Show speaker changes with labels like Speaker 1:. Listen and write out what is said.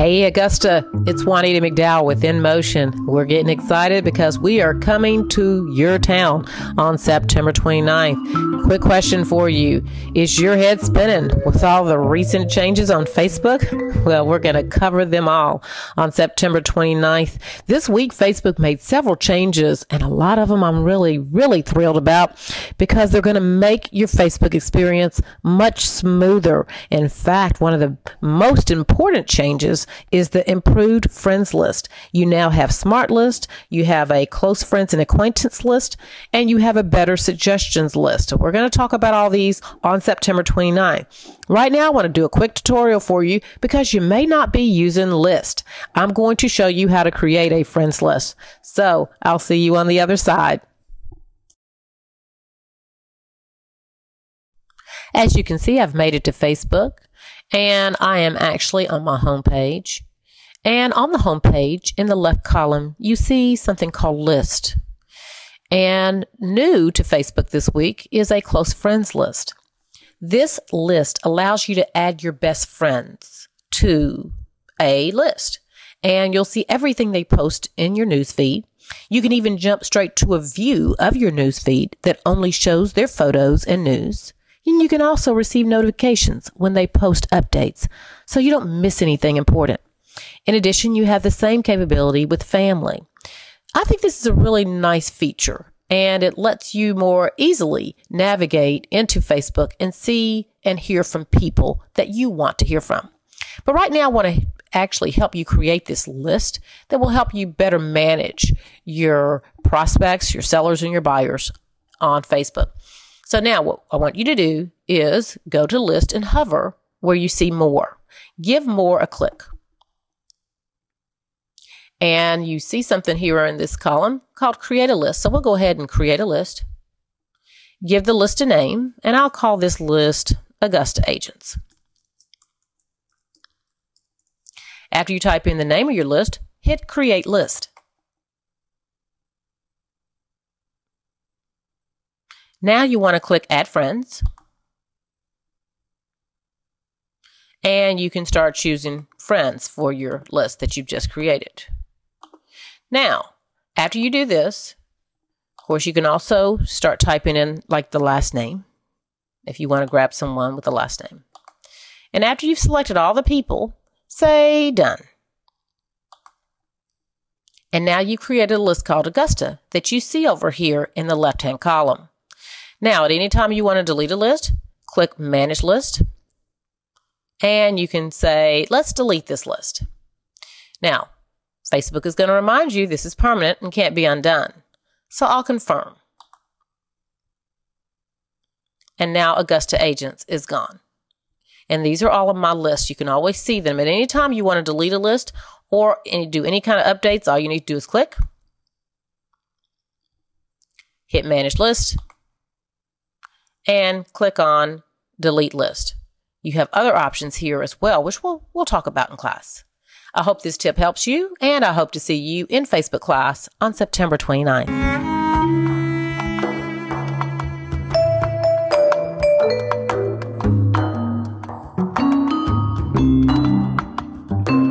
Speaker 1: Hey, Augusta, it's Juanita McDowell with In Motion. We're getting excited because we are coming to your town on September 29th. Quick question for you Is your head spinning with all the recent changes on Facebook? Well, we're going to cover them all on September 29th. This week, Facebook made several changes, and a lot of them I'm really, really thrilled about because they're going to make your Facebook experience much smoother. In fact, one of the most important changes is the improved friends list. You now have smart list, you have a close friends and acquaintance list, and you have a better suggestions list. We're going to talk about all these on September 29. Right now, I want to do a quick tutorial for you because you may not be using list. I'm going to show you how to create a friends list. So I'll see you on the other side. As you can see, I've made it to Facebook and I am actually on my home page. And on the home page, in the left column, you see something called list. And new to Facebook this week is a close friends list. This list allows you to add your best friends to a list. And you'll see everything they post in your newsfeed. You can even jump straight to a view of your newsfeed that only shows their photos and news. And you can also receive notifications when they post updates so you don't miss anything important. In addition, you have the same capability with family. I think this is a really nice feature and it lets you more easily navigate into Facebook and see and hear from people that you want to hear from. But right now, I want to actually help you create this list that will help you better manage your prospects, your sellers, and your buyers on Facebook. So now what I want you to do is go to list and hover where you see more. Give more a click. And you see something here in this column called create a list. So we'll go ahead and create a list. Give the list a name, and I'll call this list Augusta Agents. After you type in the name of your list, hit create list. Now you want to click Add Friends. And you can start choosing friends for your list that you've just created. Now, after you do this, of course, you can also start typing in like the last name if you want to grab someone with the last name. And after you've selected all the people, say done. And now you've created a list called Augusta that you see over here in the left hand column. Now, at any time you want to delete a list, click Manage List, and you can say, let's delete this list. Now, Facebook is going to remind you this is permanent and can't be undone. So I'll confirm. And now Augusta Agents is gone. And these are all of my lists. You can always see them at any time you want to delete a list or any, do any kind of updates. All you need to do is click, hit Manage List, and click on delete list. You have other options here as well, which we'll, we'll talk about in class. I hope this tip helps you, and I hope to see you in Facebook class on September 29th.